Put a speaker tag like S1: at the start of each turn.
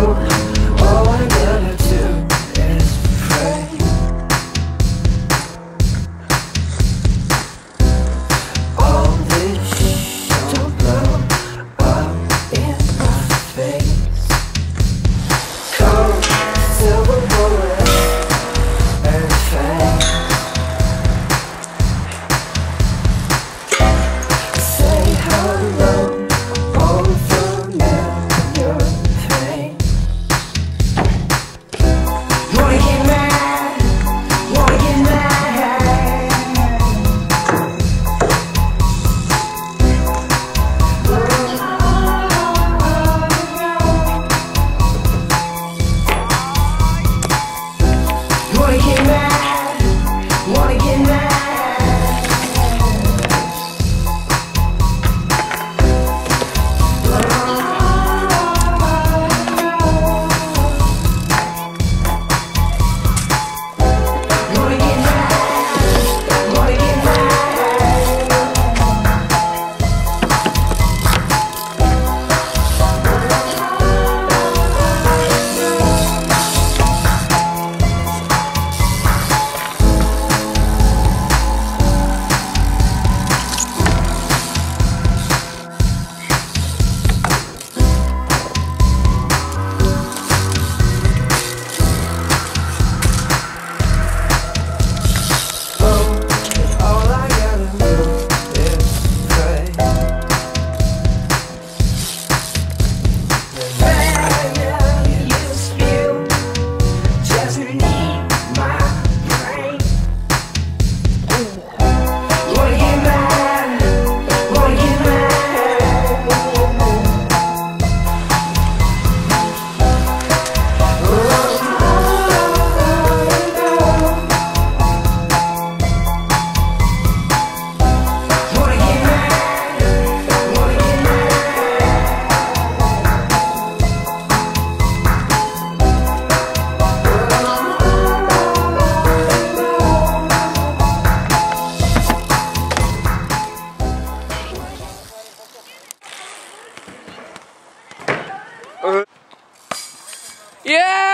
S1: Oh. Yeah!